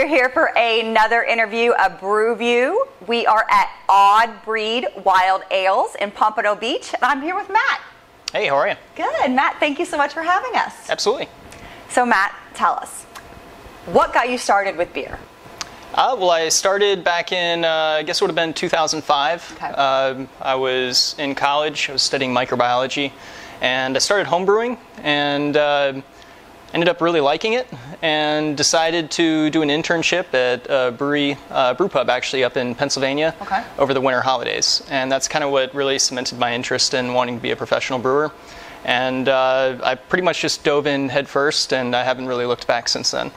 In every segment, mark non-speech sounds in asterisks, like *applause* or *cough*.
We're here for another interview of Brew View. We are at Odd Breed Wild Ales in Pompano Beach, and I'm here with Matt. Hey, how are you? Good, Matt. Thank you so much for having us. Absolutely. So, Matt, tell us, what got you started with beer? Uh, well, I started back in, uh, I guess it would have been 2005. Okay. Uh, I was in college, I was studying microbiology, and I started homebrewing and uh, ended up really liking it and decided to do an internship at a brewery, uh, brew pub actually up in Pennsylvania Okay. over the winter holidays. And that's kind of what really cemented my interest in wanting to be a professional brewer. And uh, I pretty much just dove in headfirst, and I haven't really looked back since then.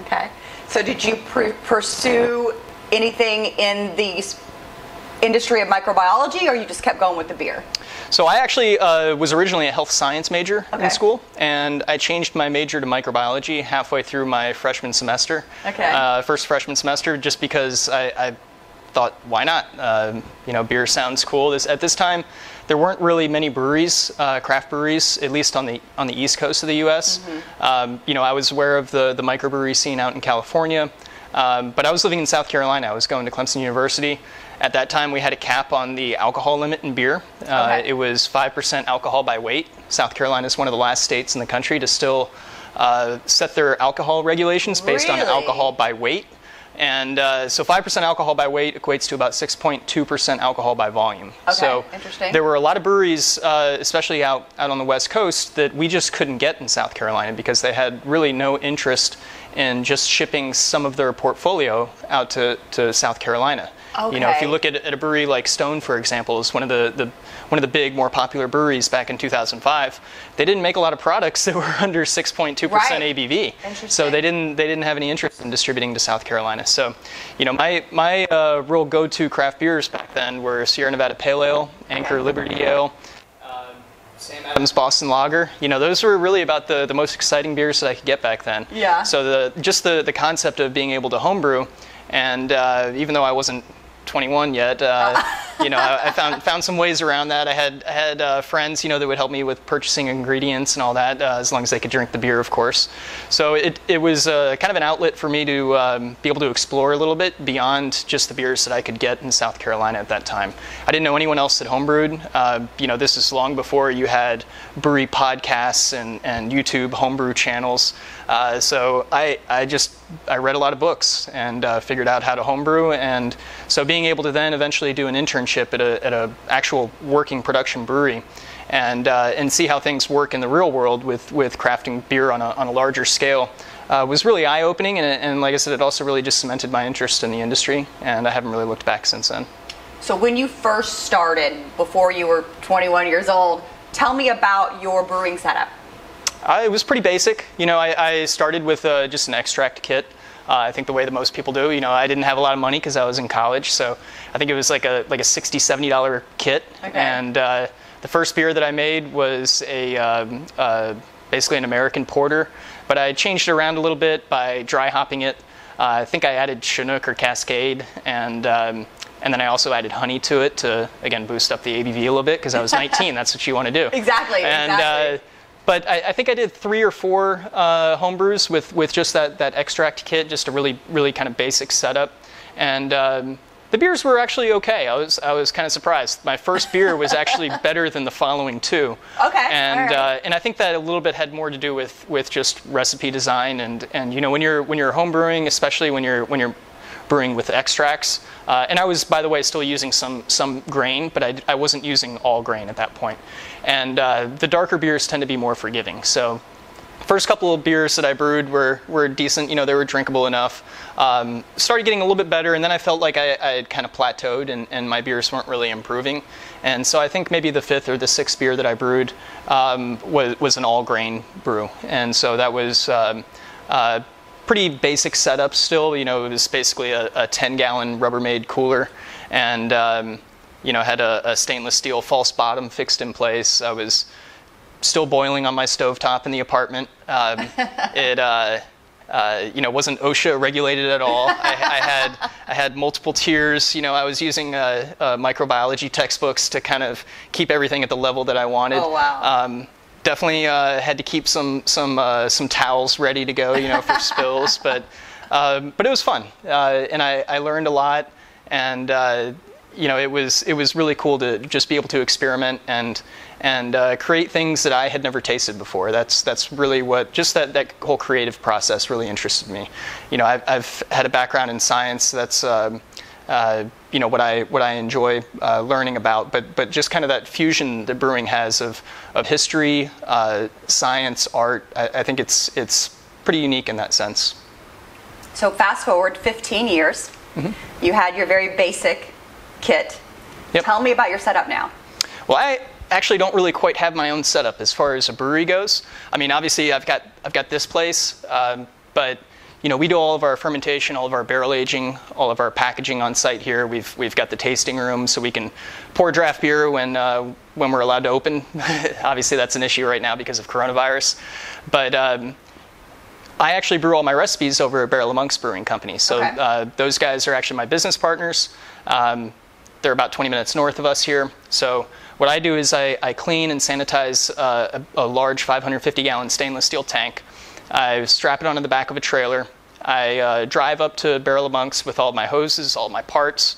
Okay. So, did you pr- pursue anything in the industry of microbiology, or you just kept going with the beer? So I actually uh, was originally a health science major Okay. in school, and I changed my major to microbiology halfway through my freshman semester. Okay. Uh, first freshman semester, just because I, I thought, why not? Uh, you know, beer sounds cool. This, at this time, there weren't really many breweries, uh, craft breweries, at least on the on the east coast of the U.S. Mm-hmm. Um, you know, I was aware of the the microbrewery scene out in California, um, but I was living in South Carolina. I was going to Clemson University. At that time, we had a cap on the alcohol limit in beer. Uh, Okay. It was 5% alcohol by weight. South Carolina is one of the last states in the country to still uh, set their alcohol regulations based on alcohol by weight. And uh, so 5% alcohol by weight equates to about 6.2% alcohol by volume. Okay, so interesting. there were a lot of breweries, uh, especially out, out on the West Coast, that we just couldn't get in South Carolina because they had really no interest in just shipping some of their portfolio out to, to South Carolina. You know, if you look at, at a brewery like Stone, for example, is one of the, the one of the big, more popular breweries back in 2005. They didn't make a lot of products *laughs* that were under 6.2% Right. ABV. Interesting. So they didn't they didn't have any interest in distributing to South Carolina. So, you know, my my uh, real go-to craft beers back then were Sierra Nevada Pale Ale, Anchor Liberty Ale. um, Sam Adams Boston Lager. You know, those were really about the, the most exciting beers that I could get back then. Yeah. So the just the, the concept of being able to homebrew, and uh, even though I wasn't 21 yet, uh, *laughs* you know, I, I found found some ways around that. I had I had uh, friends, you know, that would help me with purchasing ingredients and all that, uh, as long as they could drink the beer, of course. So it it was uh, kind of an outlet for me to um, be able to explore a little bit beyond just the beers that I could get in South Carolina at that time. I didn't know anyone else that homebrewed. Uh, you know, this is long before you had brewery podcasts and, and YouTube homebrew channels. Uh, so I, I just I read a lot of books and uh, figured out how to homebrew, and so being able to then eventually do an internship at a at a actual working production brewery, and uh, and see how things work in the real world with with crafting beer on a on a larger scale. Uh, was really eye-opening, and, and like I said, it also really just cemented my interest in the industry, and I haven't really looked back since then. So, when you first started, before you were 21 years old, tell me about your brewing setup. Uh, it was pretty basic. You know, I, I started with uh, just an extract kit. Uh, I think the way that most people do. You know, I didn't have a lot of money because I was in college, so I think it was like a like a 60 70 dollar kit. Okay. And uh, the first beer that I made was a um, uh, basically an American porter, but I changed it around a little bit by dry hopping it. Uh, I think I added Chinook or Cascade, and um, and then I also added honey to it to again boost up the ABV a little bit because I was 19. *laughs* That's what you want to do. Exactly, And exactly. But I, I think I did three or four uh, homebrews with, with just that, that extract kit, just a really really kind of basic setup, and um, the beers were actually okay. I was I was kind of surprised. My first beer was actually *laughs* better than the following two. Okay, And right. uh, and I think that a little bit had more to do with, with just recipe design and, and you know when you're when you're home brewing, especially when you're when you're brewing with extracts. Uh, and I was, by the way, still using some some grain, but I, I wasn't using all grain at that point. And uh, the darker beers tend to be more forgiving. So first couple of beers that I brewed were, were decent. You know, they were drinkable enough. Um, started getting a little bit better, and then I felt like I, I had kind of plateaued, and, and my beers weren't really improving. And so I think maybe the fifth or the sixth beer that I brewed um, was, was an all grain brew, and so that was. Um, uh, Pretty basic setup still, you know. It was basically a, a 10-gallon Rubbermaid cooler, and um, you know had a, a stainless steel false bottom fixed in place. I was still boiling on my stovetop in the apartment. Um, *laughs* it, uh, uh, you know, wasn't OSHA regulated at all. I, I had I had multiple tiers. You know, I was using uh, uh, microbiology textbooks to kind of keep everything at the level that I wanted. Oh, wow. Um, definitely uh, had to keep some some uh, some towels ready to go. You know, for spills, but. *laughs* Um, but it was fun, uh, and I, I learned a lot, and uh, you know, it was it was really cool to just be able to experiment and and uh, create things that I had never tasted before. That's that's really what just that that whole creative process really interested me. You know, I've, I've had a background in science. That's um, uh, you know what I what I enjoy uh, learning about, but but just kind of that fusion that brewing has of of history, uh, science, art. I, I, think it's it's pretty unique in that sense. So fast forward 15 years, mm-hmm. you had your very basic kit. Yep. Tell me about your setup now. Well, I actually don't really quite have my own setup as far as a brewery goes. I mean, obviously, I've got I've got this place, um, but you know, we do all of our fermentation, all of our barrel aging, all of our packaging on site here. We've we've got the tasting room, so we can pour draft beer when uh, when we're allowed to open. *laughs* obviously, that's an issue right now because of coronavirus, but. Um, I actually brew all my recipes over at Barrel of Monks Brewing Company. So okay. uh, those guys are actually my business partners. Um, they're about 20 minutes north of us here. So what I do is I, I clean and sanitize uh, a, a, large 550 gallon stainless steel tank. I strap it onto the back of a trailer. I uh, drive up to Barrel of Monks with all my hoses, all my parts,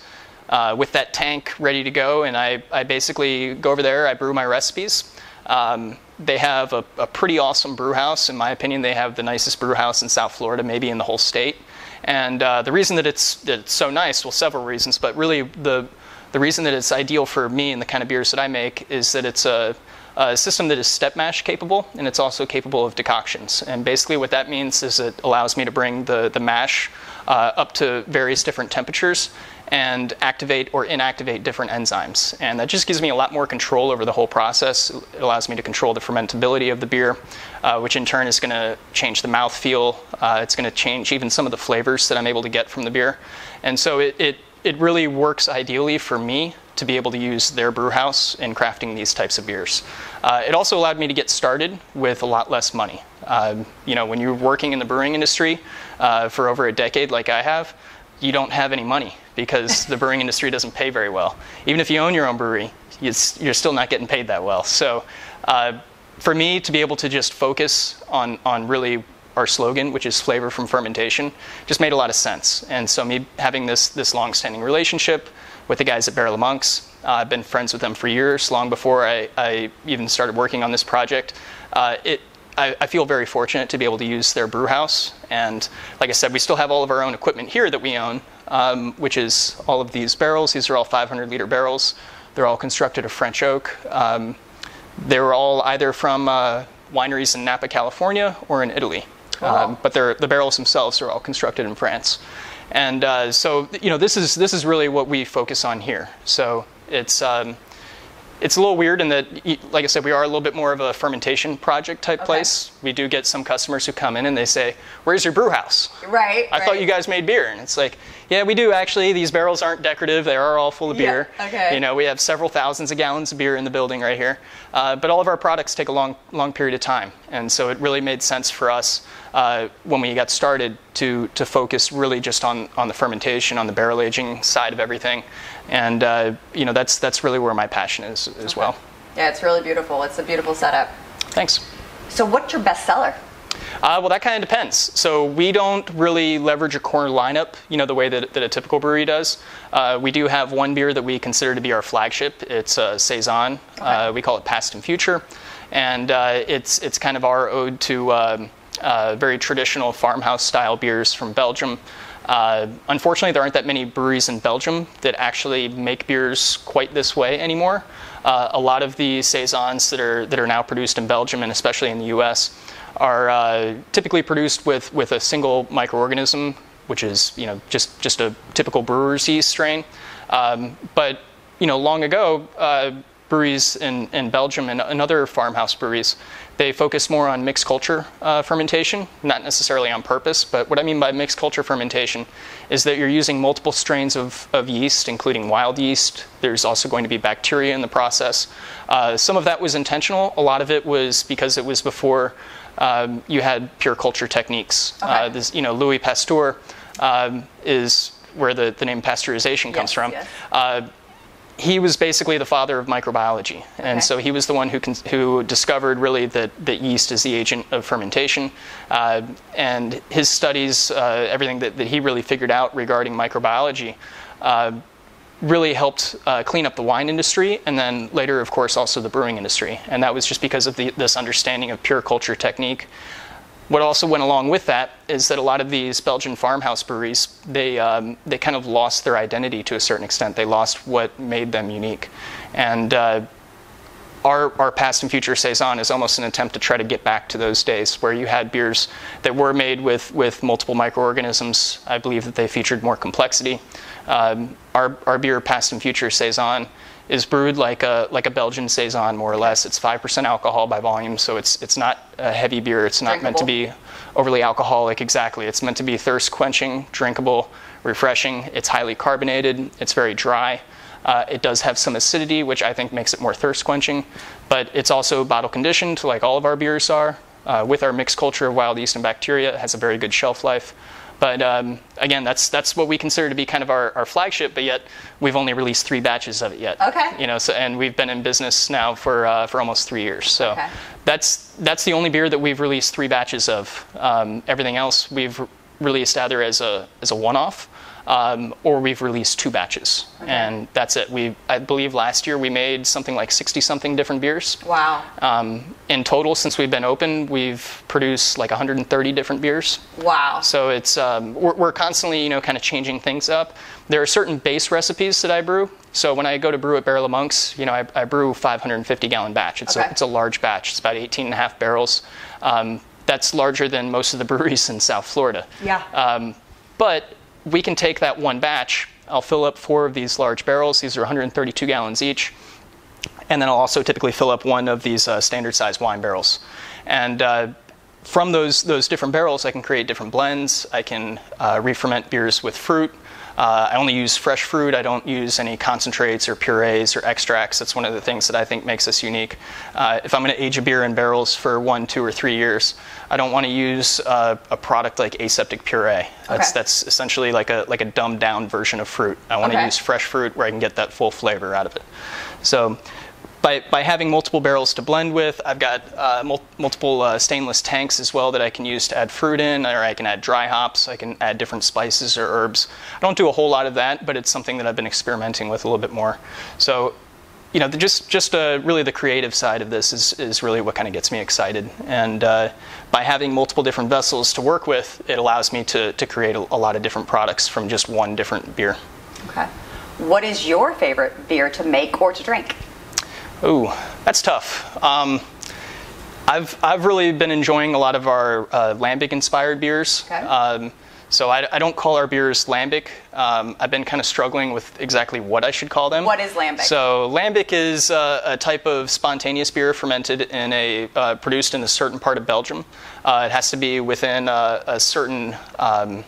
uh, with that tank ready to go, and I, I basically go over there. I brew my recipes. Um, they have a, a, pretty awesome brew house. In my opinion, they have the nicest brew house in South Florida, maybe in the whole state. And uh, the reason that it's, that it's so nice, well, several reasons, but really the the reason that it's ideal for me and the kind of beers that I make is that it's a, a system that is step mash capable and it's also capable of decoctions. And basically, what that means is it allows me to bring the, the mash uh, up to various different temperatures and activate or inactivate different enzymes. And that just gives me a lot more control over the whole process. It allows me to control the fermentability of the beer, uh, which in turn is going to change the mouth feel. Uh, it's going to change even some of the flavors that I'm able to get from the beer. And so it, it it really works ideally for me to be able to use their brew house in crafting these types of beers. Uh, it also allowed me to get started with a lot less money. Uh, you know, when you're working in the brewing industry uh, for over a decade, like I have, you don't have any money because *laughs* the brewing industry doesn't pay very well. Even if you own your own brewery, you're still not getting paid that well. So, uh, for me to be able to just focus on on really our slogan, which is flavor from fermentation, just made a lot of sense. And so me having this this long-standing relationship with the guys at Barrel of Monks, uh, I've been friends with them for years, long before I, I even started working on this project. Uh, it I, I, feel very fortunate to be able to use their brew house. And like I said, we still have all of our own equipment here that we own, um, which is all of these barrels. These are all 500 liter barrels. They're all constructed of French oak. Um, they were all either from uh, wineries in Napa, California, or in Italy. Um, but the barrels themselves are all constructed in France. And uh, so, you know, this is this is really what we focus on here. So it's um, it's a little weird in that, like I said, we are a little bit more of a fermentation project type okay. place. We do get some customers who come in and they say, "Where's your brew house?" Right. I right. thought you guys made beer, and it's like, yeah, we do actually. These barrels aren't decorative; they are all full of beer. Yeah. Okay. You know, we have several thousands of gallons of beer in the building right here, uh, but all of our products take a long, long period of time, and so it really made sense for us uh, when we got started to to focus really just on on the fermentation, on the barrel aging side of everything, and uh, you know that's that's really where my passion is as okay. well. Yeah, it's really beautiful. It's a beautiful setup. Thanks. So, what's your best seller? Uh, well, that kind of depends. So we don't really leverage a core lineup, you know, the way that, that a typical brewery does. Uh, we do have one beer that we consider to be our flagship. It's a uh, saison. Okay. Uh, we call it Past and Future, and uh, it's it's kind of our ode to um, uh, very traditional farmhouse style beers from Belgium. Uh, unfortunately, there aren't that many breweries in Belgium that actually make beers quite this way anymore. Uh, a lot of the saisons that are that are now produced in Belgium and especially in the U.S. are uh, typically produced with with a single microorganism, which is you know just just a typical brewer's yeast strain. Um, but you know, long ago, uh, breweries in, in Belgium and, and, other farmhouse breweries, they focus more on mixed culture uh, fermentation, not necessarily on purpose. But what I mean by mixed culture fermentation is that you're using multiple strains of, of yeast, including wild yeast. There's also going to be bacteria in the process. Uh, some of that was intentional. A lot of it was because it was before um, you had pure culture techniques. Okay. Uh, this, you know, Louis Pasteur um, is where the, the name pasteurization comes yes, from. Yes. Uh, he was basically the father of microbiology, and so he was the one who con- who discovered really that, that yeast is the agent of fermentation, uh, and his studies, uh, everything that, that he really figured out regarding microbiology. Really helped uh, clean up the wine industry, and then later, of course, also the brewing industry. And that was just because of the, this understanding of pure culture technique. What also went along with that is that a lot of these Belgian farmhouse breweries, they, um, they kind of lost their identity to a certain extent. They lost what made them unique. And uh, our, our past and future saison is almost an attempt to try to get back to those days where you had beers that were made with, with multiple microorganisms. I believe that they featured more complexity. Um, our, our beer, past and future saison, is brewed like a like a Belgian saison, more or less. It's five percent alcohol by volume, so it's it's not a heavy beer. It's not meant to be overly alcoholic. Exactly, it's meant to be thirst quenching, drinkable, refreshing. It's highly carbonated. It's very dry. Uh, it does have some acidity, which I think makes it more thirst quenching, but it's also bottle conditioned, like all of our beers are. Uh, with our mixed culture of wild yeast and bacteria, it has a very good shelf life. But um, again, that's that's what we consider to be kind of our, our flagship. But yet, we've only released three batches of it yet. Okay. You know, so and we've been in business now for uh, for almost three years. So Okay. that's that's the only beer that we've released three batches of. Um, everything else we've re- released either as a as a one-off. Um, or we've released two batches, and that's it. We, I believe, last year we made something like sixty-something different beers. Wow. Um, in total, since we've been open, we've produced like 130 different beers. Wow. So it's um, we're, we're constantly, you know, kind of changing things up. There are certain base recipes that I brew. So when I go to brew at Barrel of Monks, you know, I, I brew 550 gallon batch. It's Okay. a it's a large batch. It's about 18 and a half barrels. Um, that's larger than most of the breweries in South Florida. Yeah. Um, but we can take that one batch. I'll fill up four of these large barrels. These are 132 gallons each. And then I'll also typically fill up one of these uh, standard size wine barrels. And uh, from those, those different barrels, I can create different blends. I can uh, re ferment beers with fruit. Uh, I only use fresh fruit. I don't use any concentrates or purees or extracts. That's one of the things that I think makes us unique. Uh, if I'm going to age a beer in barrels for one, two, or three years, I don't want to use uh, a product like aseptic puree. That's, Okay. that's essentially like a, like a dumbed down version of fruit. I want to Okay. use fresh fruit where I can get that full flavor out of it. So by, by having multiple barrels to blend with, I've got uh, mul- multiple uh, stainless tanks as well that I can use to add fruit in, or I can add dry hops, I can add different spices or herbs. I don't do a whole lot of that, but it's something that I've been experimenting with a little bit more. So, you know, the, just just uh, really the creative side of this is, is really what kind of gets me excited. And uh, by having multiple different vessels to work with, it allows me to, to create a, a lot of different products from just one different beer. Okay. What is your favorite beer to make or to drink? Ooh, that's tough. Um, I've I've really been enjoying a lot of our uh, lambic inspired beers. Okay. Um, so I, I don't call our beers lambic. Um, I've been kind of struggling with exactly what I should call them. What is lambic? So lambic is uh, a type of spontaneous beer fermented in a uh, produced in a certain part of Belgium. Uh, it has to be within a, a certain um,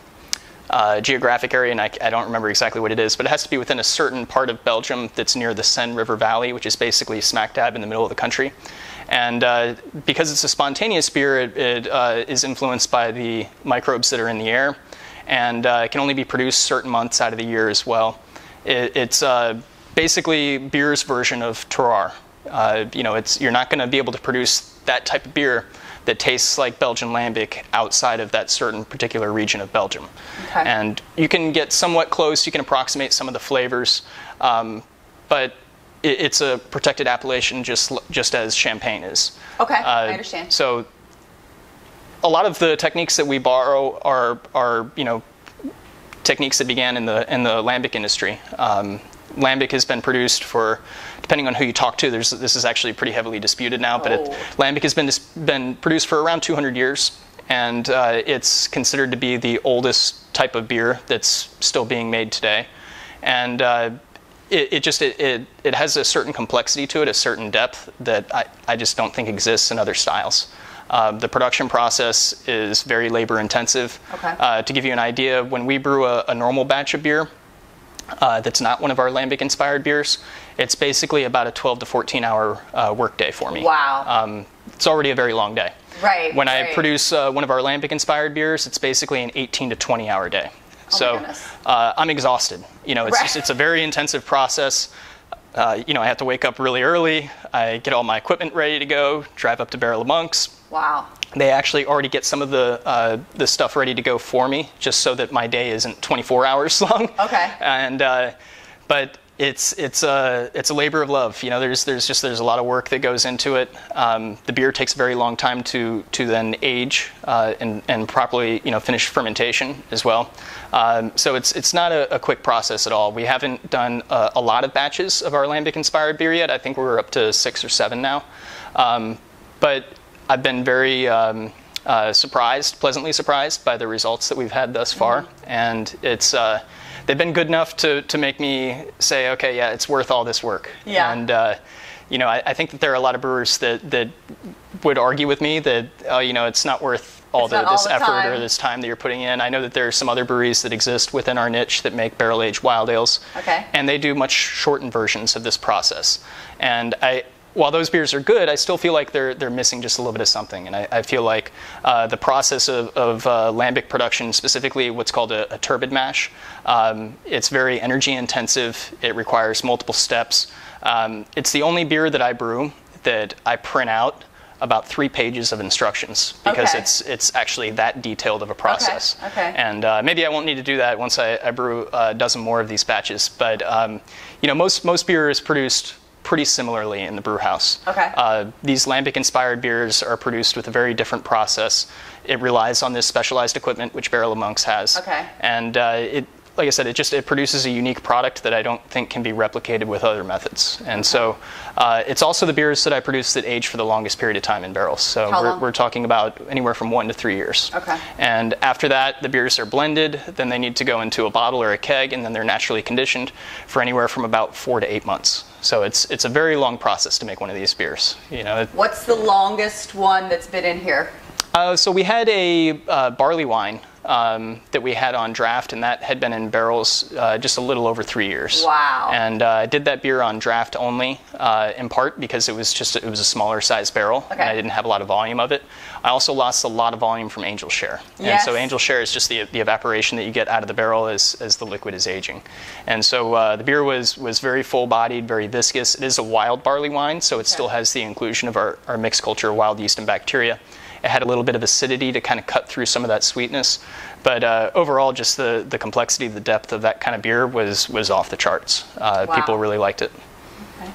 uh, geographic area, and I, I don't remember exactly what it is, but it has to be within a certain part of Belgium that's near the Senne River Valley, which is basically smack dab in the middle of the country. And uh, because it's a spontaneous beer, it, it uh, is influenced by the microbes that are in the air, and uh, it can only be produced certain months out of the year as well. It, it's uh, basically beer's version of terroir. Uh, you know, it's, you're not going to be able to produce that type of beer that tastes like Belgian lambic outside of that certain particular region of Belgium. Okay. And you can get somewhat close, you can approximate some of the flavors, um, but it, it's a protected appellation just, just as champagne is. Okay, I Uh, understand. So a lot of the techniques that we borrow are, are you know, techniques that began in the in the lambic industry. Um, lambic has been produced for, depending on who you talk to, there's, this is actually pretty heavily disputed now, but it, Oh. lambic has been dis- been produced for around 200 years, and uh, it's considered to be the oldest type of beer that's still being made today, and. Uh, it, it just it, it, it has a certain complexity to it, a certain depth that I, I just don't think exists in other styles. Uh, the production process is very labor intensive. Okay. Uh, to give you an idea, when we brew a, a normal batch of beer, uh, that's not one of our lambic inspired beers. It's basically about a 12 to 14 hour uh, workday for me. Wow. Um, it's already a very long day. Right, When I produce uh, one of our lambic inspired beers, it's basically an 18 to 20 hour day. Oh so uh, I'm exhausted. You know, it's Right. just, it's a very intensive process. Uh, you know, I have to wake up really early. I get all my equipment ready to go, drive up to Barrel of Monks. Wow. They actually already get some of the uh, the stuff ready to go for me, just so that my day isn't 24 hours *laughs* long. Okay. And uh, but it's it's a it's a labor of love. You know, there's there's just there's a lot of work that goes into it. Um, the beer takes a very long time to to then age uh, and and properly you know finish fermentation as well. Um, so it's it's not a, a, quick process at all. We haven't done a, a, lot of batches of our lambic inspired beer yet. I think we're up to six or seven now. Um, but I've been very um, uh, surprised, pleasantly surprised by the results that we've had thus far, mm-hmm. and it's uh, they've been good enough to to make me say, okay, yeah, it's worth all this work. Yeah. And uh, you know, I, I, think that there are a lot of brewers that that would argue with me that oh, you know, it's not worth all, the, all this the effort time. or this time that you're putting in. I know that there are some other breweries that exist within our niche that make barrel aged wild ales. Okay. And they do much shortened versions of this process. And I while those beers are good, I still feel like they're they're missing just a little bit of something, and I, I feel like uh, the process of, of uh, lambic production, specifically what's called a, a turbid mash, um, it's very energy intensive. It requires multiple steps. Um, it's the only beer that I brew that I print out about three pages of instructions because okay. it's it's actually that detailed of a process. Okay. okay. And uh, maybe I won't need to do that once I, I brew a dozen more of these batches. But um, you know, most most beer is produced pretty similarly in the brew house. Okay. Uh, these lambic inspired beers are produced with a very different process. It relies on this specialized equipment which Barrel of Monks has. Okay. And uh, it, like I said, it just it produces a unique product that I don't think can be replicated with other methods. And so, uh, it's also the beers that I produce that age for the longest period of time in barrels. So we're, we're talking about anywhere from one to three years. Okay. And after that, the beers are blended. Then they need to go into a bottle or a keg, and then they're naturally conditioned for anywhere from about four to eight months. So it's it's a very long process to make one of these beers. You know. What's the longest one that's been in here? Uh, so we had a uh, barley wine um, that we had on draft, and that had been in barrels uh, just a little over three years. Wow! And uh, I did that beer on draft only, uh, in part because it was just it was a smaller size barrel, okay. and I didn't have a lot of volume of it. I also lost a lot of volume from angel share, yes. and so angel share is just the, the evaporation that you get out of the barrel as, as the liquid is aging. And so uh, the beer was was very full bodied, very viscous. It is a wild barley wine, so it okay. still has the inclusion of our, our mixed culture wild yeast and bacteria. It had a little bit of acidity to kind of cut through some of that sweetness. But uh, overall, just the, the complexity, the depth of that kind of beer was, was off the charts. Uh, wow. People really liked it. Okay.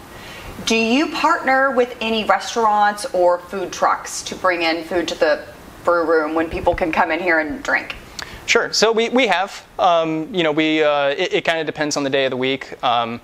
Do you partner with any restaurants or food trucks to bring in food to the brew room when people can come in here and drink? Sure. So we, we have. Um, you know, we uh, it, it kind of depends on the day of the week. Um,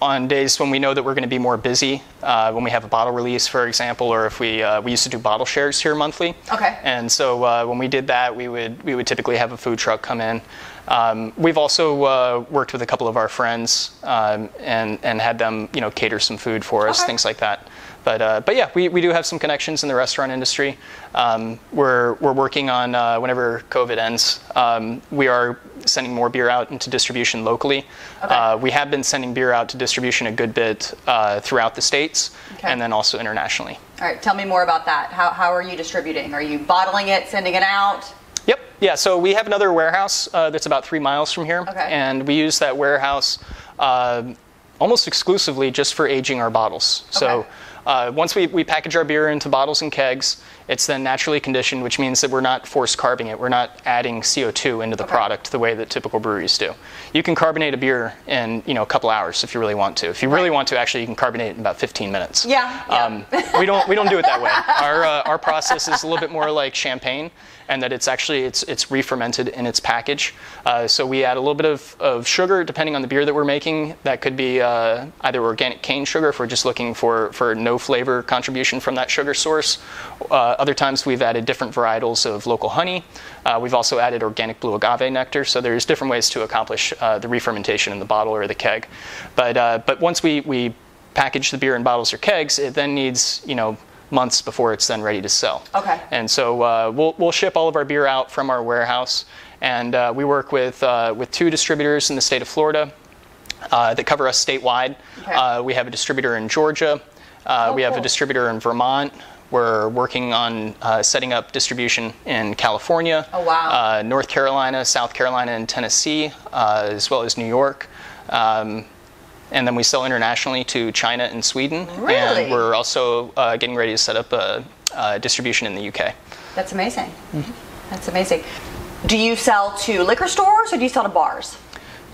on days when we know that we're going to be more busy, uh, when we have a bottle release, for example, or if we uh, we used to do bottle shares here monthly. Okay. And so uh, when we did that, we would we would typically have a food truck come in. Um, we've also uh, worked with a couple of our friends um, and and had them you know cater some food for us, okay. things like that. But, uh, but yeah, we, we do have some connections in the restaurant industry. Um, we're, we're working on, uh, whenever COVID ends, um, we are sending more beer out into distribution locally. Okay. Uh, we have been sending beer out to distribution a good bit uh, throughout the states okay. and then also internationally. All right, tell me more about that. How, how are you distributing? Are you bottling it, sending it out? Yep. Yeah. So we have another warehouse uh, that's about three miles from here, okay. and we use that warehouse uh, almost exclusively just for aging our bottles. So uh, once we, we package our beer into bottles and kegs, it's then naturally conditioned, which means that we're not forced carbing it. We're not adding CO2 into the okay. product the way that typical breweries do. You can carbonate a beer in you know a couple hours if you really want to. If you really want to, actually, you can carbonate it in about 15 minutes. Yeah. yeah. Um, we don't we don't do it that way. Our uh, our process is a little bit more like champagne, and that it's actually it's it's re-fermented in its package. Uh, so we add a little bit of, of sugar depending on the beer that we're making. That could be uh, either organic cane sugar if we're just looking for for no flavor contribution from that sugar source. Uh, other times we've added different varietals of local honey. Uh, we've also added organic blue agave nectar. So there's different ways to accomplish uh, the re-fermentation in the bottle or the keg. But uh, but once we we package the beer in bottles or kegs, it then needs you know months before it's then ready to sell. Okay. And so uh, we'll we'll ship all of our beer out from our warehouse, and uh, we work with uh, with two distributors in the state of Florida uh, that cover us statewide. Okay. Uh, we have a distributor in Georgia. Uh, Oh, we have cool. a distributor in Vermont. We're working on uh, setting up distribution in California, Oh, wow. uh, North Carolina, South Carolina, and Tennessee, uh, as well as New York. Um, and then we sell internationally to China and Sweden. Really? And we're also uh, getting ready to set up a, a distribution in the UK. That's amazing. That's amazing. Do you sell to liquor stores or do you sell to bars?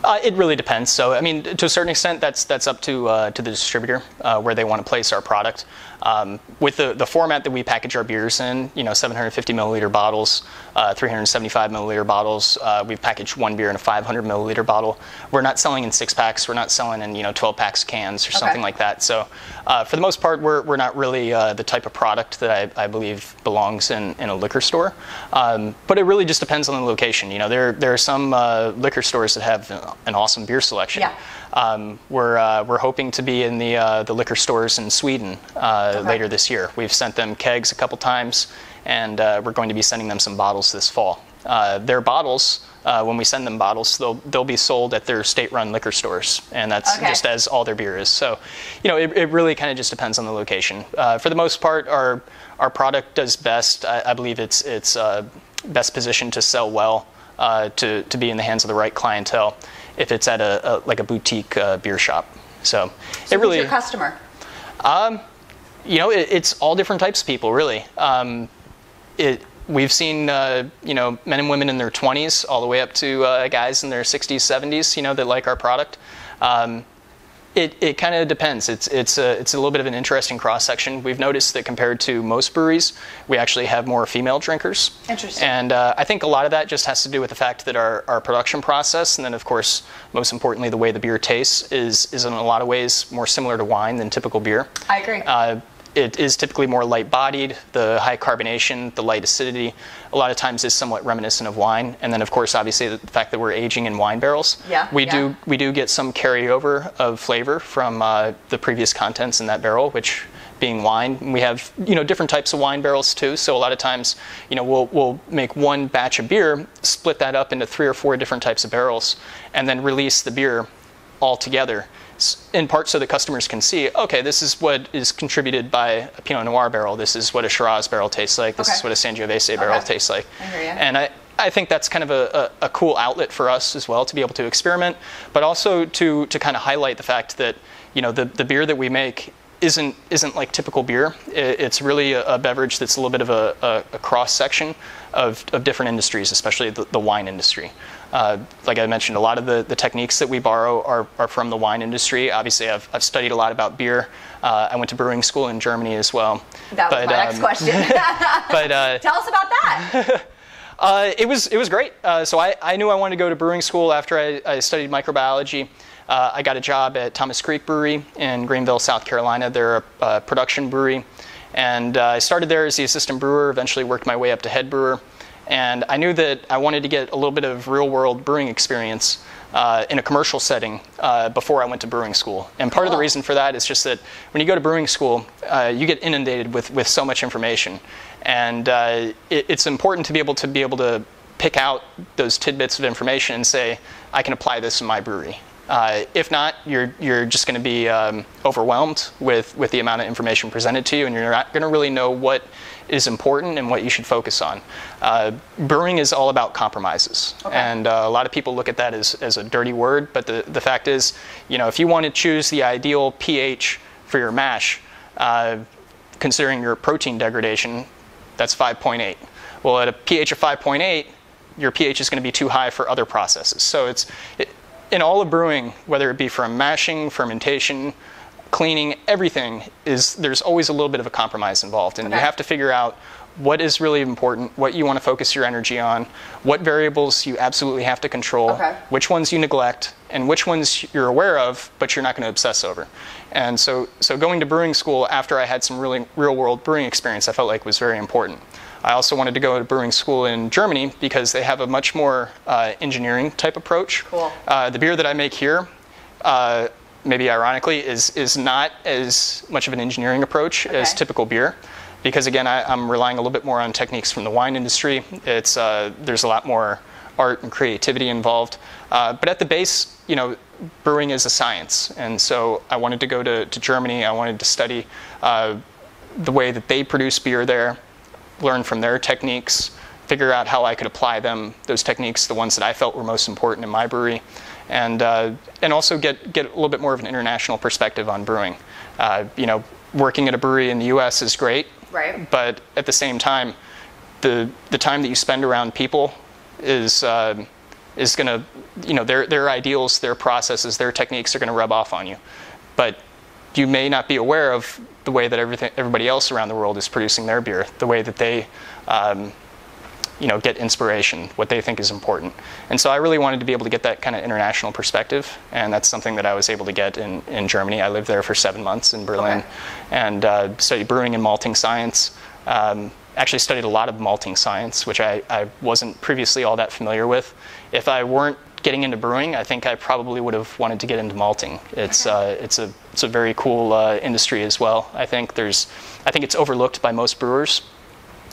Uh, it really depends. So, I mean, to a certain extent, that's that's up to uh, to the distributor uh, where they want to place our product. Um, with the, the format that we package our beers in, you know, 750 milliliter bottles, uh, 375 milliliter bottles. Uh, we've packaged one beer in a 500 milliliter bottle. We're not selling in six packs. We're not selling in you know 12 packs cans or something like that. So, uh, for the most part, we're, we're not really uh, the type of product that I, I believe belongs in, in a liquor store. Um, but it really just depends on the location. You know, there there are some uh, liquor stores that have an awesome beer selection. Yeah. Um, we're, uh, we're hoping to be in the, uh, the liquor stores in Sweden uh, Okay. later this year. We've sent them kegs a couple times, and uh, we're going to be sending them some bottles this fall. Uh, their bottles, uh, when we send them bottles, they'll, they'll be sold at their state-run liquor stores, and that's Okay. just as all their beer is. So, you know, it, it really kind of just depends on the location. Uh, for the most part, our, our product does best. I, I believe it's, it's uh, best positioned to sell well, uh, to, to be in the hands of the right clientele if it's at a, a like a boutique uh, beer shop. So, So it really who's your customer? you know, it, it's all different types of people, really. Um, it, we've seen, uh, you know, men and women in their 20s all the way up to uh, guys in their 60s, 70s, you know, that like our product. Um, it, it kind of depends. It's, it's, a, it's a little bit of an interesting cross section. We've noticed that compared to most breweries, we actually have more female drinkers. Interesting. And uh, I think a lot of that just has to do with the fact that our, our production process, and then of course, most importantly, the way the beer tastes, is, is in a lot of ways more similar to wine than typical beer. I agree. Uh, it is typically more light bodied, the high carbonation, the light acidity, a lot of times is somewhat reminiscent of wine. And then, of course, obviously, the fact that we're aging in wine barrels. Yeah, We, yeah. Do, we do get some carryover of flavor from uh, the previous contents in that barrel, which being wine. We have, you know, different types of wine barrels too. So a lot of times, you know, we'll, we'll make one batch of beer, split that up into three or four different types of barrels, and then release the beer all together in part so that customers can see okay this is what is contributed by a pinot noir barrel this is what a shiraz barrel tastes like this Okay. is what a sangiovese barrel Okay. tastes like I and I, I think that's kind of a, a, a cool outlet for us as well to be able to experiment but also to, to kind of highlight the fact that you know the, the beer that we make isn't isn't like typical beer. I- It's really a, a beverage that's a little bit of a, a, a cross section of, of different industries, especially the, the wine industry. Uh, like I mentioned, a lot of the, the techniques that we borrow are, are from the wine industry. Obviously, I've, I've studied a lot about beer. Uh, I went to brewing school in Germany as well. that was But, my next um, question. *laughs* But uh, *laughs* Tell us about that. *laughs* uh, it was it was great. Uh, so I, I knew I wanted to go to brewing school after I, I studied microbiology. Uh, I got a job at Thomas Creek Brewery in Greenville, South Carolina. They're a production brewery, and uh, I started there as the assistant brewer. Eventually worked my way up to head brewer, and I knew that I wanted to get a little bit of real world brewing experience. Uh, in a commercial setting uh, before I went to brewing school. And part of the reason for that is just that when you go to brewing school, uh, you get inundated with, with so much information. And uh, it, it's important to be able to be able to pick out those tidbits of information and say, I can apply this in my brewery. Uh, if not, you're, you're just going to be um, overwhelmed with, with the amount of information presented to you, and you're not going to really know what is important and what you should focus on. Uh, brewing is all about compromises, Okay. and uh, a lot of people look at that as, as a dirty word, but the, the fact is, you know, if you want to choose the ideal pH for your mash, uh, considering your protein degradation, that's 5.8. Well, at a pH of 5.8, your pH is going to be too high for other processes. So it's it, in all of brewing, whether it be from mashing, fermentation, cleaning, everything is there's always a little bit of a compromise involved, and you have to figure out what is really important, what you want to focus your energy on, what variables you absolutely have to control, Okay. which ones you neglect, and which ones you're aware of but you're not going to obsess over. And so, so going to brewing school after I had some really real world brewing experience, I felt like was very important. I also wanted to go to brewing school in Germany because they have a much more uh, engineering type approach. Cool. Uh, the beer that I make here, uh, maybe ironically, is is not as much of an engineering approach as typical beer, because again, I, I'm relying a little bit more on techniques from the wine industry. It's uh, there's a lot more art and creativity involved, uh, but at the base, you know, brewing is a science, and so I wanted to go to, to Germany. I wanted to study uh, the way that they produce beer there, learn from their techniques, figure out how I could apply them, those techniques, the ones that I felt were most important in my brewery, and uh, and also get get a little bit more of an international perspective on brewing. Uh, you know, working at a brewery in the U.S. is great, Right. But at the same time, the the time that you spend around people is uh, is going to you know their their ideals, their processes, their techniques are going to rub off on you, but you may not be aware of the way that everything everybody else around the world is producing their beer, the way that they um, you know get inspiration, what they think is important. And so I really wanted to be able to get that kind of international perspective, and that's something that I was able to get in, in Germany. I lived there for seven months in Berlin, Okay. and uh, studied brewing and malting science. Um, actually studied a lot of malting science, which I, I wasn't previously all that familiar with. If I weren't getting into brewing, I think I probably would have wanted to get into malting. It's uh, it's a it's a very cool uh, industry as well. I think there's I think it's overlooked by most brewers.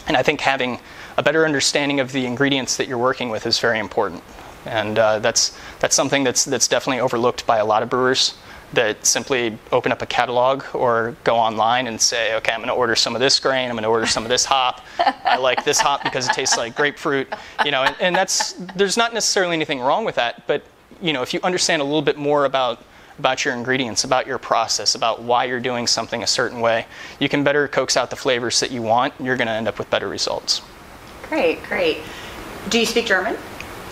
And I think having a better understanding of the ingredients that you're working with is very important. And uh, that's, that's something that's, that's definitely overlooked by a lot of brewers that simply open up a catalog or go online and say, okay, I'm going to order some of this grain, I'm going to order some of this hop. I like this hop because it tastes like grapefruit. You know, and, and that's, there's not necessarily anything wrong with that, but you know, if you understand a little bit more about about your ingredients, about your process, about why you're doing something a certain way, you can better coax out the flavors that you want. You're going to end up with better results. Great, great. Do you speak German?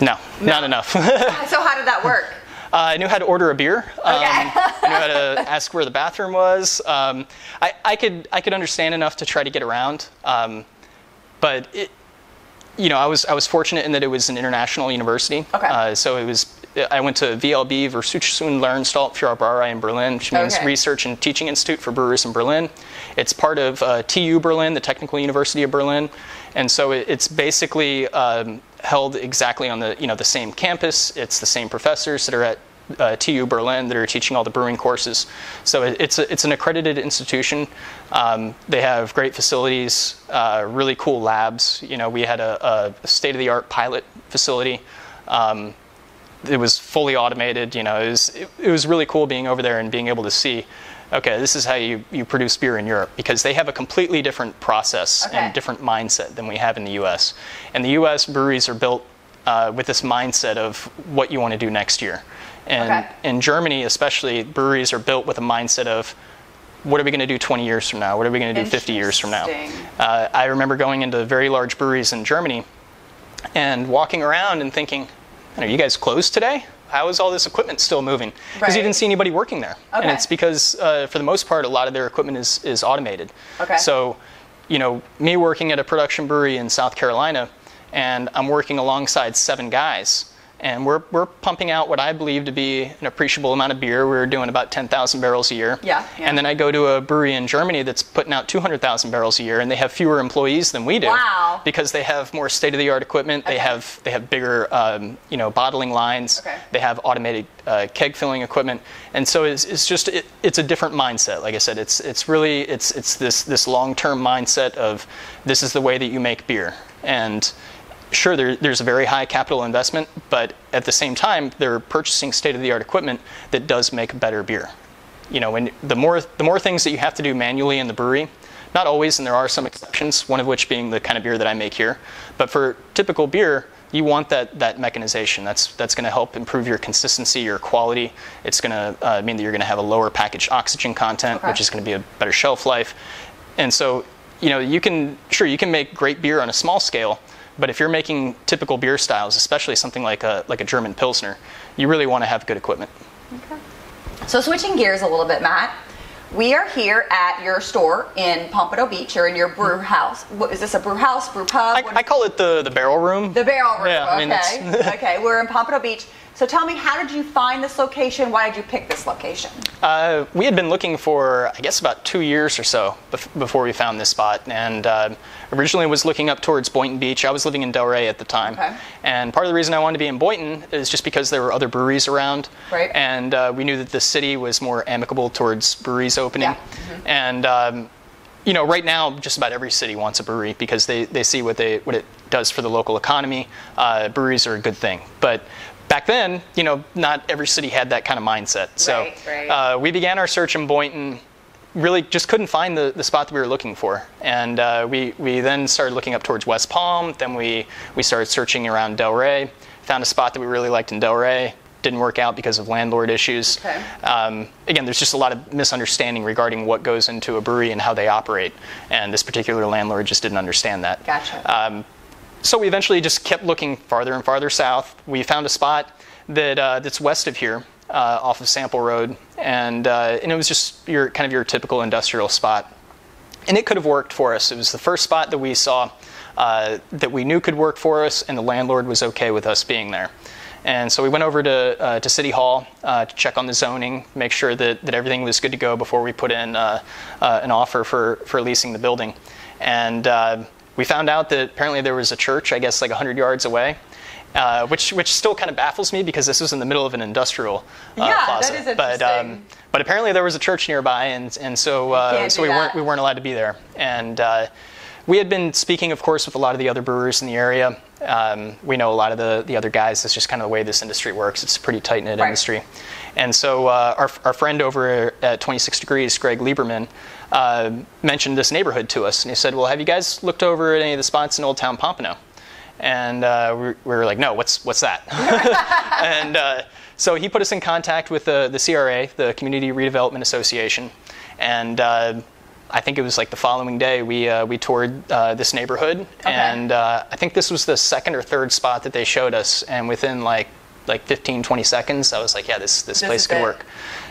No, not enough. uh, *laughs* So how did that work? I knew how to order a beer. Um, Okay. *laughs* I knew how to ask where the bathroom was. Um, I, I could I could understand enough to try to get around, um, but it, you know, I was I was fortunate in that it was an international university. Okay. Uh, so it was. I went to VLB, Versuchung Lehranstalt für Brauerei in Berlin, which means Okay. Research and Teaching Institute for Brewers in Berlin. It's part of uh, TU Berlin, the Technical University of Berlin, and so it, it's basically um, held exactly on the you know the same campus. It's the same professors that are at uh, TU Berlin that are teaching all the brewing courses. So it, it's a, it's an accredited institution. Um, they have great facilities, uh, really cool labs. You know, we had a, a state of the art pilot facility. Um, it was fully automated. You know, it was it, it was really cool being over there and being able to see. Okay, this is how you, you produce beer in Europe because they have a completely different process Okay. and different mindset than we have in the U.S. In the U.S., breweries are built uh, with this mindset of what you want to do next year. And Okay. in Germany, especially, breweries are built with a mindset of what are we going to do 20 years from now? What are we going to do 50 years from now? Uh, I remember going into very large breweries in Germany and walking around and thinking, "Man, are you guys closed today? How is all this equipment still moving? Because you didn't see anybody working there. And it's because, uh, for the most part, a lot of their equipment is, is automated. Okay. So, you know, me working at a production brewery in South Carolina, and I'm working alongside seven guys, and we're, we're pumping out what I believe to be an appreciable amount of beer. We're doing about 10,000 barrels a year. Yeah, yeah. And then I go to a brewery in Germany that's putting out 200,000 barrels a year, and they have fewer employees than we do. Wow. Because they have more state-of-the-art equipment. They have they have bigger, um, you know, bottling lines. Okay. They have automated uh, keg filling equipment, and so it's, it's just it, it's a different mindset. Like I said, it's it's really it's it's this this long-term mindset of this is the way that you make beer, and sure there, there's a very high capital investment, but at the same time they're purchasing state-of-the-art equipment that does make better beer. You know, when the more the more things that you have to do manually in the brewery, not always, and there are some exceptions. One of which being the kind of beer that I make here, but for typical beer, you want that that mechanization. That's that's going to help improve your consistency, your quality. It's going to uh, mean that you're going to have a lower packaged oxygen content, Okay. which is going to be a better shelf life. And so, you know, you can sure you can make great beer on a small scale, but if you're making typical beer styles, especially something like a like a German pilsner, you really want to have good equipment. Okay. So switching gears a little bit, Matt. We are here at your store in Pompano Beach, or in your brew mm-hmm. house. What, is this a brew house, brew pub? I, I call it the the barrel room. the barrel room. Yeah, I mean, okay. *laughs* okay. We're in Pompano Beach. So tell me, how did you find this location? Why did you pick this location? Uh, we had been looking for, I guess, about two years or so bef- before we found this spot, and uh, originally was looking up towards Boynton Beach. I was living in Delray at the time, Okay. and part of the reason I wanted to be in Boynton is just because there were other breweries around, Right. and uh, we knew that the city was more amicable towards breweries opening, Yeah. Mm-hmm. and. Um, you know, right now, just about every city wants a brewery because they, they see what they what it does for the local economy. Uh, breweries are a good thing, but back then, you know, not every city had that kind of mindset. So Right, right. Uh, we began our search in Boynton. Really, just couldn't find the, the spot that we were looking for, and uh, we we then started looking up towards West Palm. Then we we started searching around Delray. Found a spot that we really liked in Delray. didn't work out because of landlord issues. Okay. Um, again, there's just a lot of misunderstanding regarding what goes into a brewery and how they operate, and this particular landlord just didn't understand that. Gotcha. Um, so we eventually just kept looking farther and farther south. We found a spot that uh, that's west of here, uh, off of Sample Road, and uh, and it was just your kind of your typical industrial spot, and it could have worked for us. It was the first spot that we saw uh, that we knew could work for us, and the landlord was okay with us being there. And so we went over to, uh, to City Hall uh, to check on the zoning, make sure that, that everything was good to go before we put in an offer for, for leasing the building. And we found out that apparently there was a church, I guess, like 100 yards away. Uh, which which still kind of baffles me because this was in the middle of an industrial uh, Yeah, that plaza. is But um, but apparently there was a church nearby, and and so uh, so we weren't we weren't allowed to be there. And uh, we had been speaking, of course, with a lot of the other brewers in the area. Um, we know a lot of the the other guys. It's just kind of the way this industry works. It's a pretty tight knit Right. industry. And so uh, our our friend over at 26 Degrees, Greg Lieberman. Uh, mentioned this neighborhood to us, and he said, "Well, have you guys looked over at any of the spots in Old Town Pompano?" And uh, we, we were like, no, what's, what's that? *laughs* and uh, so he put us in contact with the, the CRA, the Community Redevelopment Association. And uh, I think it was like the following day, we, uh, we toured uh, this neighborhood. And uh, I think this was the second or third spot that they showed us. And within like, like 15, 20 seconds, I was like, yeah, this, this, This place could it. work.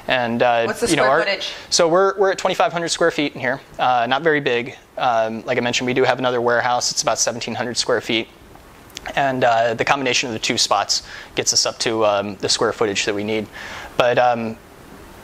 And uh, What's the you know, square our- footage? so we're, we're at 2,500 square feet in here, uh, not very big. Um, like I mentioned, we do have another warehouse. It's about 1,700 square feet. And uh, the combination of the two spots gets us up to um, the square footage that we need. But um,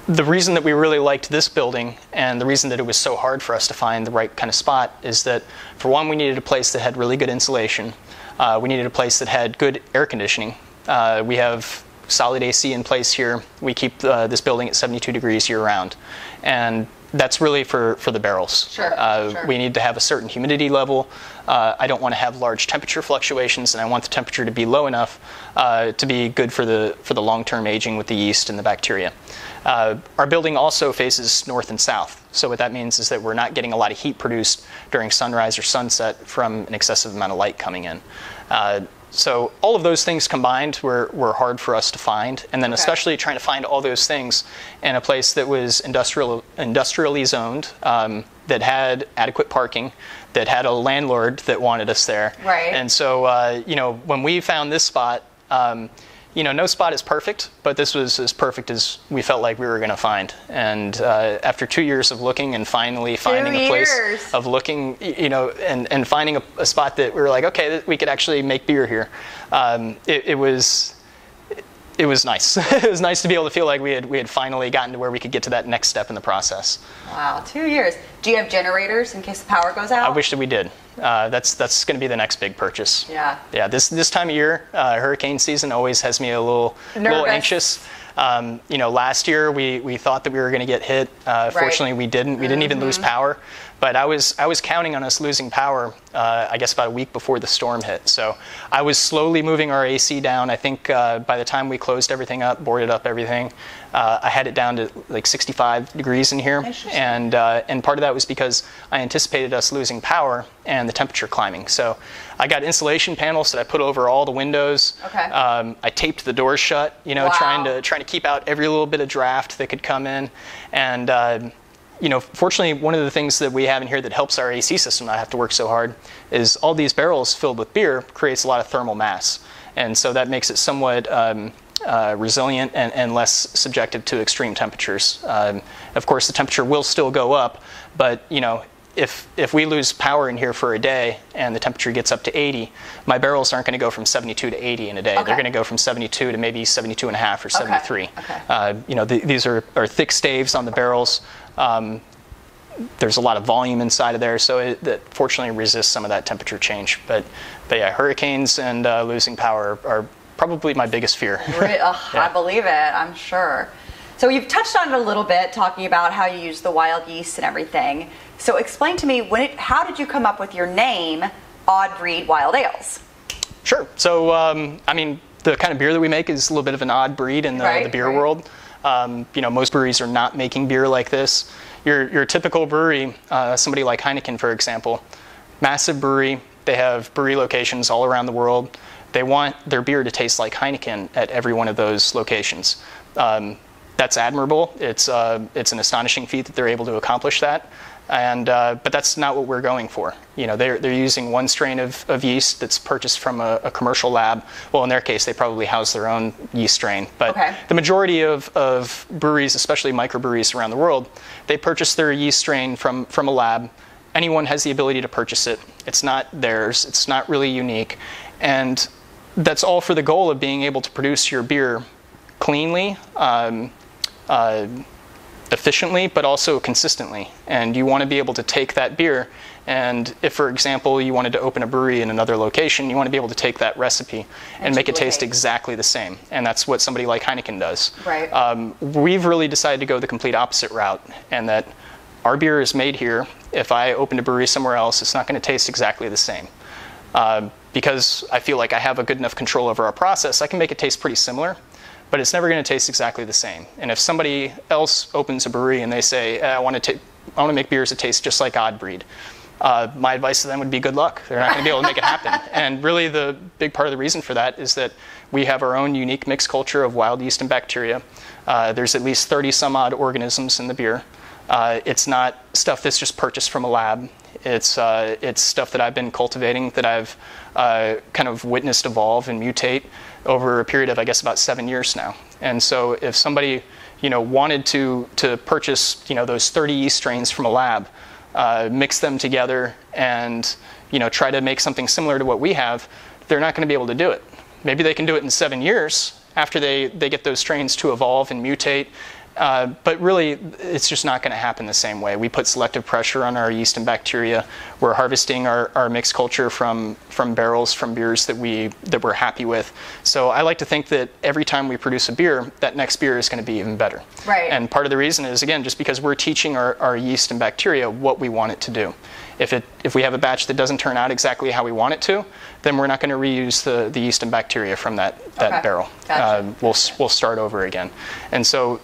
the reason that we really liked this building and the reason that it was so hard for us to find the right kind of spot is that, for one, we needed a place that had really good insulation. Uh, we needed a place that had good air conditioning. Uh, we have solid AC in place here. We keep uh, this building at 72 degrees year round. And that's really for, for the barrels. Sure, Uh, sure. We need to have a certain humidity level. Uh, I don't want to have large temperature fluctuations, and I want the temperature to be low enough uh, to be good for the for the long-term aging with the yeast and the bacteria. Uh, our building also faces north and south, so what that means is that we're not getting a lot of heat produced during sunrise or sunset from an excessive amount of light coming in. So all of those things combined were, were hard for us to find, and then Okay. especially trying to find all those things in a place that was industrial, industrially zoned, um, that had adequate parking, that had a landlord that wanted us there. Right. And so, uh, you know, when we found this spot, um, you know, no spot is perfect, but this was as perfect as we felt like we were going to find. And uh, after two years of looking and finally finding a place years. of looking, you know, and, and finding a, a spot that we were like, okay, we could actually make beer here. Um, it, it was it was nice. *laughs* it was nice to be able to feel like we had we had finally gotten to where we could get to that next step in the process. Wow, two years. Do you have generators in case the power goes out? I wish that we did. Uh, that's that's going to be the next big purchase. Yeah. Yeah. This this time of year, uh, hurricane season always has me a little little anxious. Um, you know, last year we, we thought that we were going to get hit. Uh, Fortunately, we didn't. We didn't even lose Mm-hmm. power. But I was I was counting on us losing power. Uh, I guess about a week before the storm hit. So I was slowly moving our AC down. I think uh, by the time we closed everything up, boarded up everything, uh, I had it down to like 65 degrees in here. And uh, and part of that was because I anticipated us losing power and the temperature climbing. So I got insulation panels that I put over all the windows. Okay. Um, I taped the doors shut. You know, Wow. trying to trying to keep out every little bit of draft that could come in. And uh, you know, fortunately, one of the things that we have in here that helps our AC system not have to work so hard is all these barrels filled with beer creates a lot of thermal mass, and so that makes it somewhat um, uh, resilient and, and less subjective to extreme temperatures. Um, of course, the temperature will still go up, but you know. If, if we lose power in here for a day and the temperature gets up to 80, my barrels aren't going to go from 72 to 80 in a day. Okay. They're going to go from 72 to maybe 72 and a half or 73. okay. Uh, you know, th- these are, are thick staves on the barrels. Um, there's a lot of volume inside of there, so it that fortunately resists some of that temperature change. But, but yeah, hurricanes and uh, losing power are probably my biggest fear. *laughs* Yeah. I believe it, I'm sure. So you've touched on it a little bit, talking about how you use the wild yeast and everything. So explain to me, when it, how did you come up with your name, Odd Breed Wild Ales? Sure. So, um, I mean, the kind of beer that we make is a little bit of an odd breed in the, Right, the beer right. world. Um, you know, most breweries are not making beer like this. Your, your typical brewery, uh, somebody like Heineken, for example, massive brewery, They have brewery locations all around the world. They want their beer to taste like Heineken at every one of those locations. Um, that's admirable. It's, uh, it's an astonishing feat that they're able to accomplish that. And, uh, but that's not what we're going for. You know, they're, they're using one strain of, of yeast that's purchased from a, a commercial lab. Well, in their case, they probably house their own yeast strain. But Okay. the majority of, of breweries, especially microbreweries around the world, they purchase their yeast strain from, from a lab. Anyone has the ability to purchase it. It's not theirs, it's not really unique. And that's all for the goal of being able to produce your beer cleanly, um, uh, efficiently, but also consistently. And you want to be able to take that beer, and if, for example, you wanted to open a brewery in another location, you want to be able to take that recipe and, make it taste exactly the same. And that's what somebody like Heineken does. Right. Um, we've really decided to go the complete opposite route, and that our beer is made here. If I opened a brewery somewhere else, it's not going to taste exactly the same. Uh, because I feel like I have a good enough control over our process, I can make it taste pretty similar, but it's never going to taste exactly the same. And if somebody else opens a brewery and they say, "Eh, "I want to, ta- I want to make beers that taste just like Odd Breed," uh, my advice to them would be good luck. They're not going to be able to make it happen. *laughs* And really, the big part of the reason for that is that we have our own unique mixed culture of wild yeast and bacteria. Uh, there's at least 30 some odd organisms in the beer. Uh, it's not stuff that's just purchased from a lab. It's, uh, it's stuff that I've been cultivating, that I've uh, kind of witnessed evolve and mutate over a period of, I guess, about seven years now. And so if somebody, you know, wanted to, to purchase, you know, those 30 yeast strains from a lab, uh, mix them together and, you know, try to make something similar to what we have, they're not going to be able to do it. Maybe they can do it in seven years after they, they get those strains to evolve and mutate. Uh, but really, it's just not going to happen the same way. We put selective pressure on our yeast and bacteria. We're harvesting our, our mixed culture from, from barrels from beers that, we, that we're happy with. So I like to think that every time we produce a beer, that next beer is going to be even better. Right. And part of the reason is, again, just because we're teaching our, our yeast and bacteria what we want it to do. If, it, if we have a batch that doesn't turn out exactly how we want it to, then we're not going to reuse the, the yeast and bacteria from that, that Okay. barrel. Gotcha. Uh, we'll, we'll start over again. And so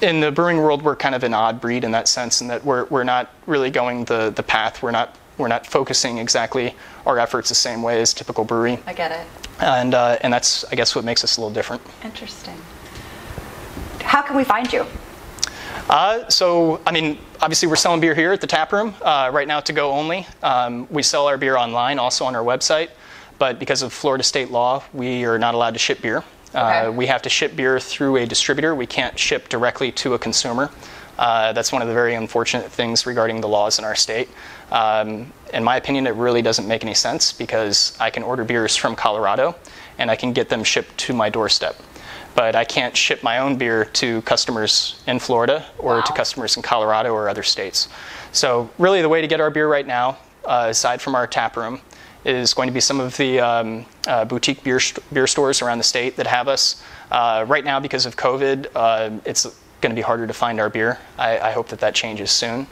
in the brewing world, we're kind of an odd breed in that sense, in that we're, we're not really going the, the path. We're not, we're not focusing exactly our efforts the same way as typical brewery. I get it. And, uh, and that's, I guess, what makes us a little different. Interesting. How can we find you? Uh, so, I mean, obviously, we're selling beer here at the tap room uh, right now to go only. Um, we sell our beer online, also on our website, but because of Florida state law, we are not allowed to ship beer. Okay. Uh, we have to ship beer through a distributor. We can't ship directly to a consumer. Uh, that's one of the very unfortunate things regarding the laws in our state. Um, in my opinion, it really doesn't make any sense because I can order beers from Colorado and I can get them shipped to my doorstep. But I can't ship my own beer to customers in Florida or to customers in Colorado or other states. So, really, the way to get our beer right now, uh, aside from our tap room, is going to be some of the um, uh, boutique beer, st- beer stores around the state that have us. Uh, right now, because of COVID, uh, it's going to be harder to find our beer. I, I hope that that changes soon.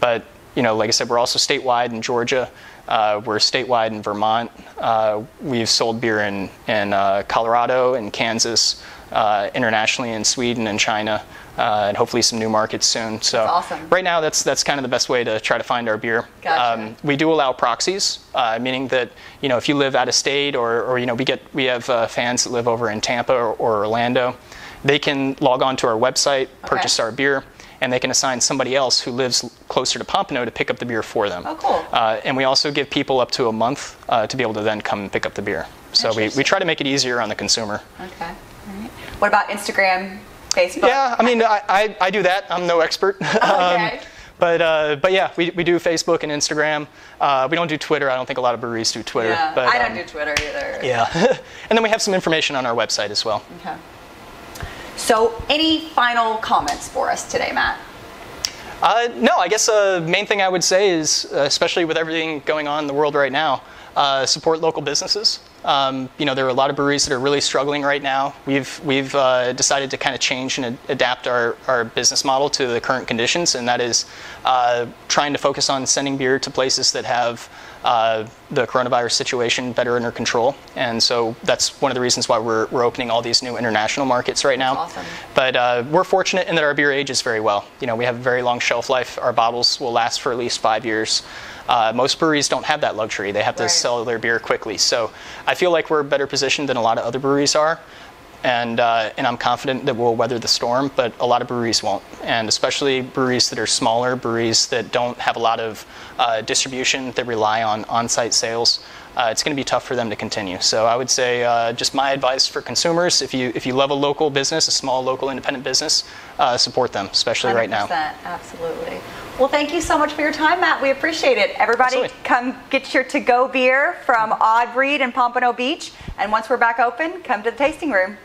But you know, like I said, we're also statewide in Georgia. Uh, we're statewide in Vermont. Uh, we've sold beer in in Colorado and Kansas, internationally in Sweden and China, uh, and hopefully some new markets soon. So awesome. right now, that's that's kind of the best way to try to find our beer. Gotcha. we do allow proxies, uh, meaning that you know if you live out of state or, or you know we get we have uh, fans that live over in Tampa or, or Orlando, they can log on to our website, purchase our beer, and they can assign somebody else who lives closer to Pompano to pick up the beer for them. Oh, cool. Uh, and we also give people up to a month uh, to be able to then come and pick up the beer. So we, we try to make it easier on the consumer. Okay. All right. What about Instagram, Facebook? Yeah, I mean, I, I, I do that. I'm no expert. *laughs* Okay. but, uh, but yeah, we, we do Facebook and Instagram. Uh, we don't do Twitter. I don't think a lot of breweries do Twitter. Yeah, but, I don't um, do Twitter either. Yeah. *laughs* and then we have some information on our website as well. Okay. So, any final comments for us today, Matt? Uh, no, I guess the uh, main thing I would say is, uh, especially with everything going on in the world right now, uh, support local businesses. Um, you know, there are a lot of breweries that are really struggling right now. We've we've uh, decided to kind of change and ad- adapt our, our business model to the current conditions, and that is uh, trying to focus on sending beer to places that have uh, the coronavirus situation better under control. And so that's one of the reasons why we're, we're opening all these new international markets right now. awesome. But uh, we're fortunate in that our beer ages very well. You know, we have a very long shelf life. Our bottles will last for at least five years. Uh, most breweries don't have that luxury. They have to Right. sell their beer quickly. So I feel like we're better positioned than a lot of other breweries are. And, uh, and I'm confident that we'll weather the storm, but a lot of breweries won't. And especially breweries that are smaller, breweries that don't have a lot of uh, distribution, that rely on on site sales, uh, it's going to be tough for them to continue. So I would say, uh, just my advice for consumers if you, if you love a local business, a small local independent business, uh, support them, especially right now. Absolutely. Well, thank you so much for your time, Matt. We appreciate it. Everybody, Absolutely. come get your to-go beer from Odd Breed in Pompano Beach, and once we're back open, come to the tasting room.